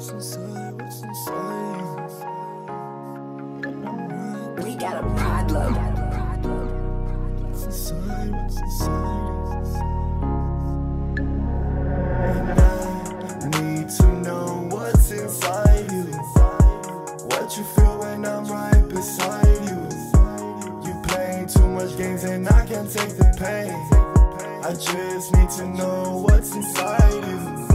What's inside? What's inside? We got a problem. What's inside? What's inside? And I need to know what's inside you. What you feel when I'm right beside you. You playing too much games and I can't take the pain. I just need to know what's inside you.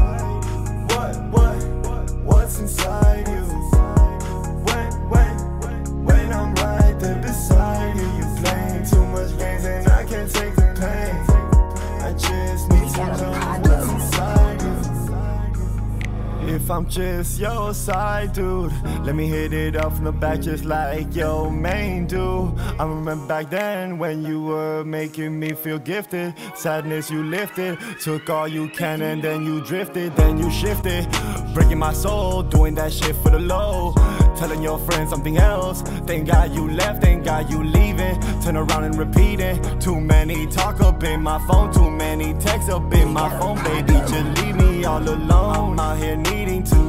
If I'm just your side dude, let me hit it up from the back just like your main dude. I remember back then when you were making me feel gifted. Sadness you lifted, took all you can and then you drifted, then you shifted. Breaking my soul, doing that shit for the low. Telling your friends something else. Thank God you left, thank God you leaving. Turn around and repeat it. Too many talk up in my phone, too many texts up in my phone, baby. Just leave me all alone. I'm out here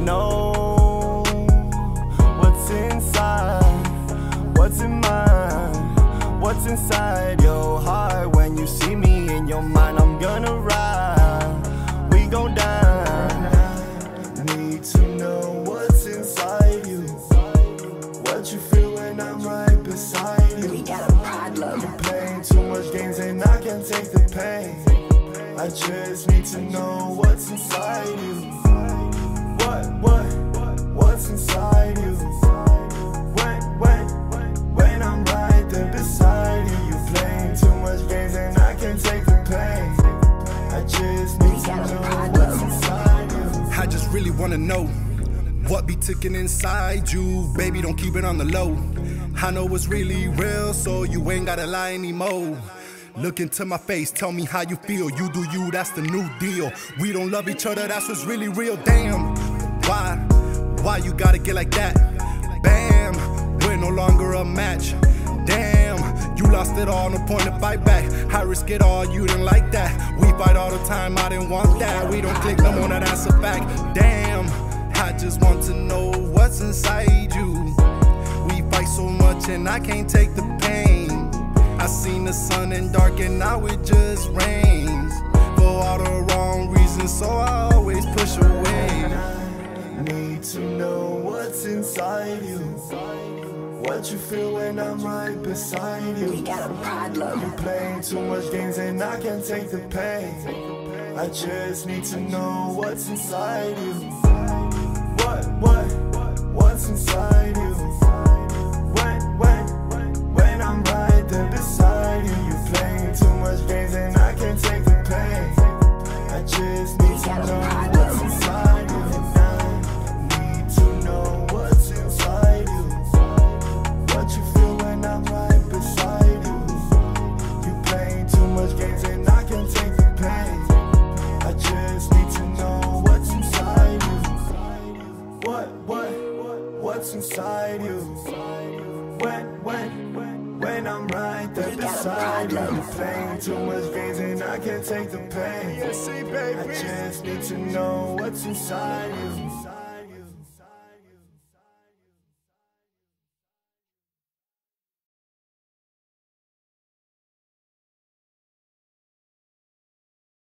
know what's inside, what's in mine, what's inside your heart. When you see me in your mind, I'm gonna ride. We gon' die. Need to know what's inside you. What you feel when I'm right beside you. We got a problem. You're playing too much games and I can't take the pain. I just need to know what's inside you. What, what, what's inside you? When, when, when I'm right there beside you, you playing too much games and I can't take the pain. I just need to know what's inside you. I just really wanna know what be ticking inside you. Baby, don't keep it on the low. I know it's really real, so you ain't gotta lie anymore. Look into my face, tell me how you feel. You do you, that's the new deal. We don't love each other, that's what's really real. Damn, why? Why you gotta get like that? Bam, we're no longer a match. Damn, you lost it all, no point to fight back. I risk it all, you didn't like that. We fight all the time, I didn't want that. We don't click no more, that's a fact. Damn, I just want to know what's inside you. We fight so much and I can't take the pain. I seen the sun and dark and now it just rains. For all the wrong reasons, so What you feel when I'm right beside We you. got a problem. You Playing too much games and I can't take the pain. I just need to know what's inside you. What, what, what's inside you? We got a beside you. problem. You playing too much games and I can't take the pain. I just need to know what's inside you.